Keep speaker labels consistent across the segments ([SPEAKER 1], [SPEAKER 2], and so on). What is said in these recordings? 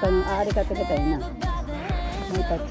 [SPEAKER 1] 等阿里嘎
[SPEAKER 2] 这个贼呢，没得钱。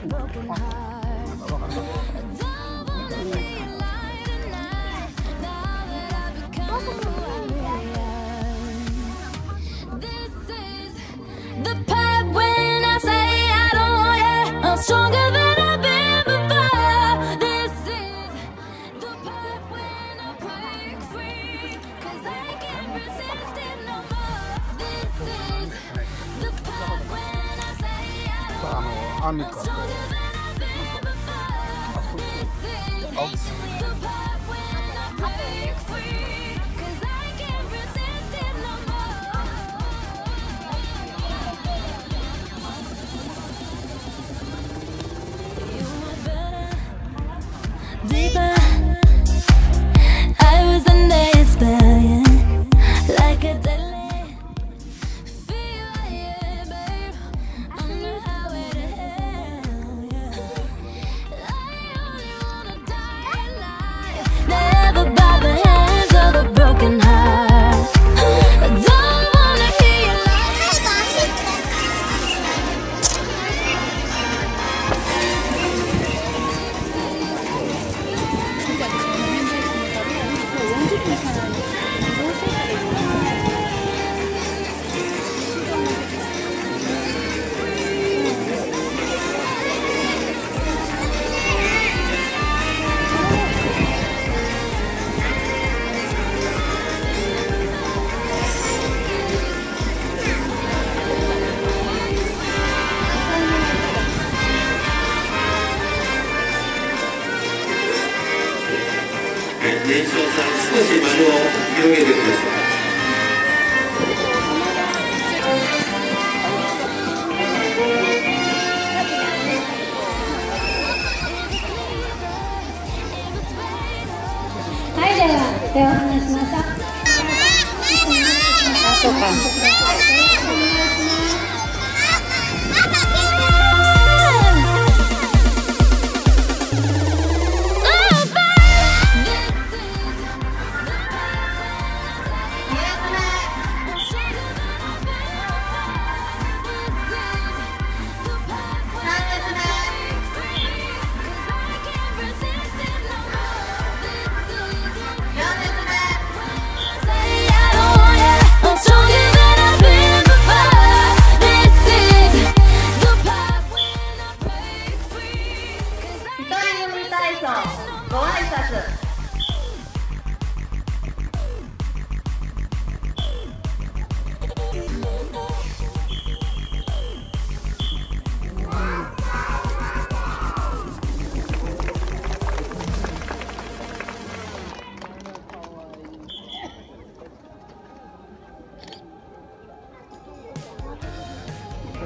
[SPEAKER 2] Anika.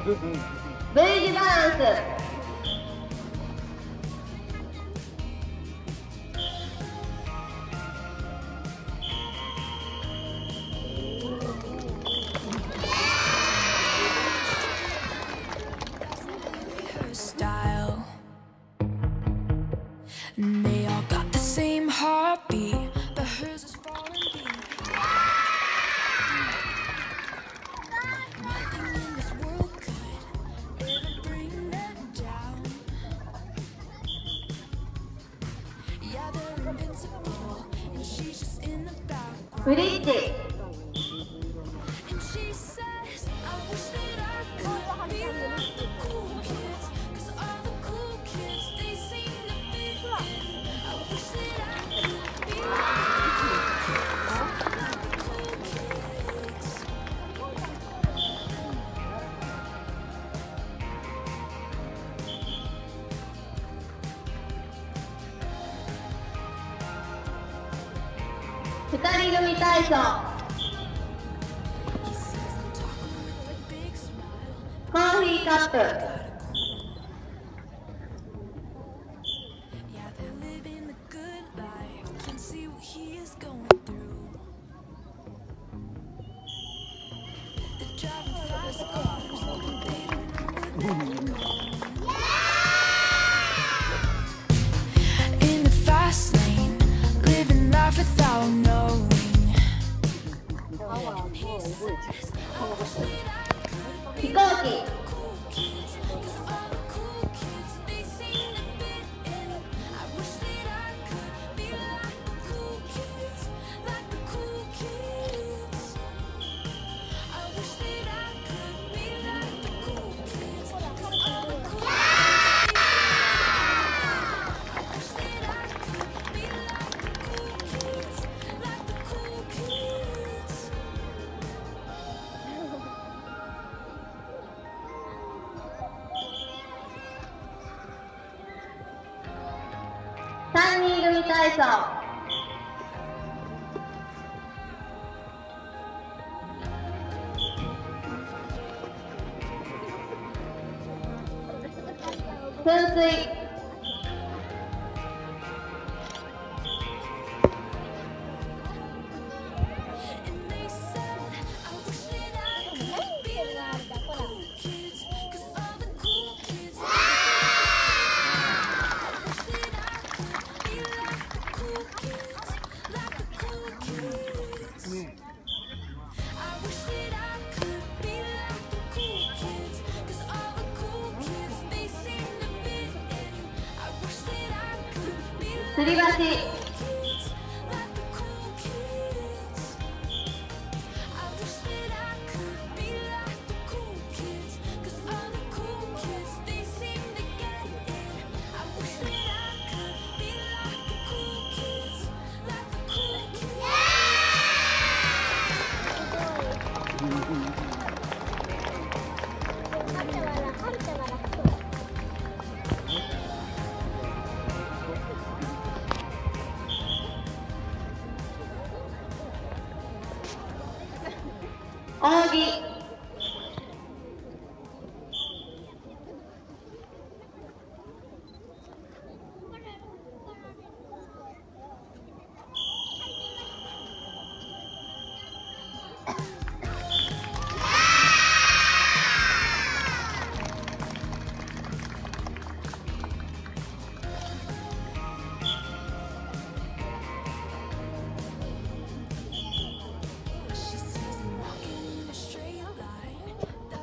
[SPEAKER 2] Baby, 字バランスフリ
[SPEAKER 3] ーティー。
[SPEAKER 2] 二人組体操コーヒーカップうん。
[SPEAKER 3] は。
[SPEAKER 2] 組体操噴水。すり橋。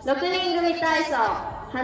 [SPEAKER 2] 6人組体操花。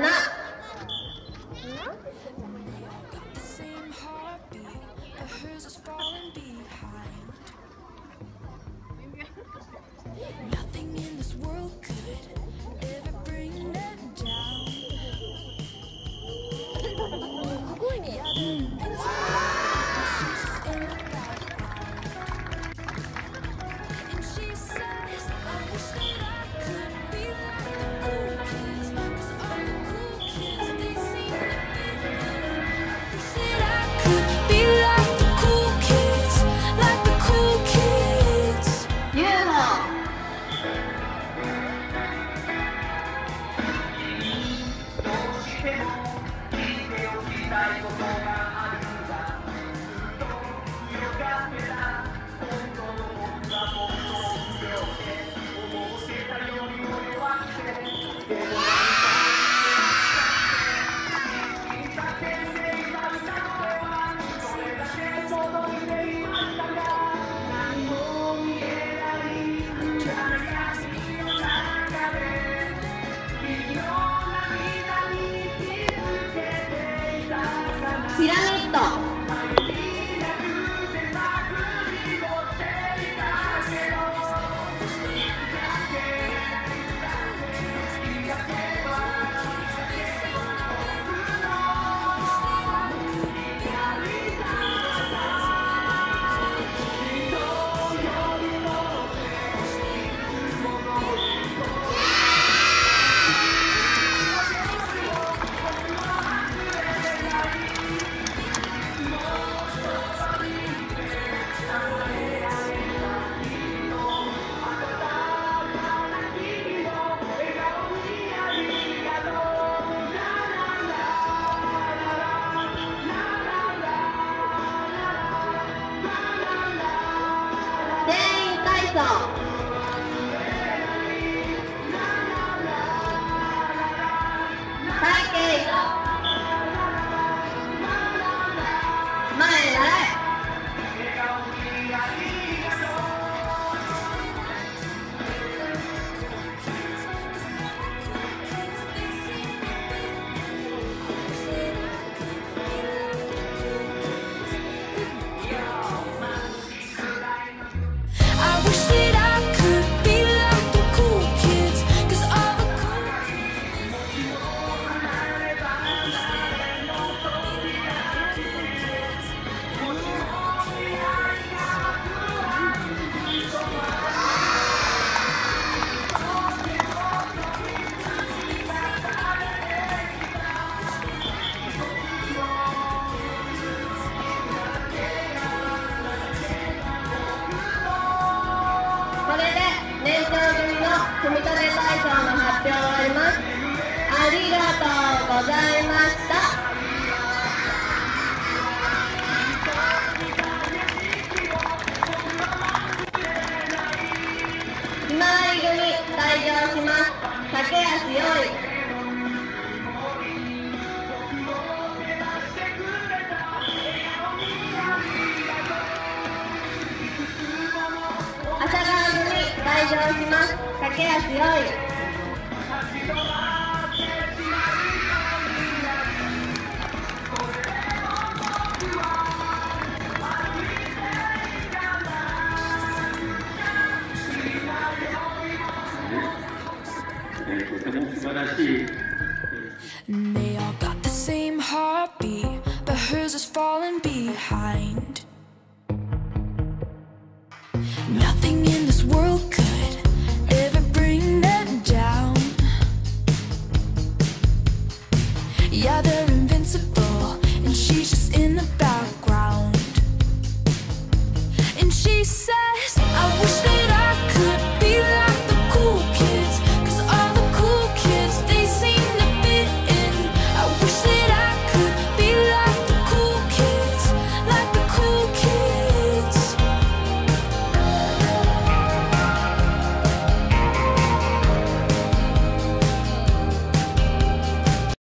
[SPEAKER 3] aspirando 組の組み立て体操の発表を終わります。ありがとうございました。ひまわり組退場します。竹安よい。組退場します駆け足用意
[SPEAKER 4] えーとても素晴らしい
[SPEAKER 2] And they all got the same heartbeat, but hers is falling behind. she says, I wish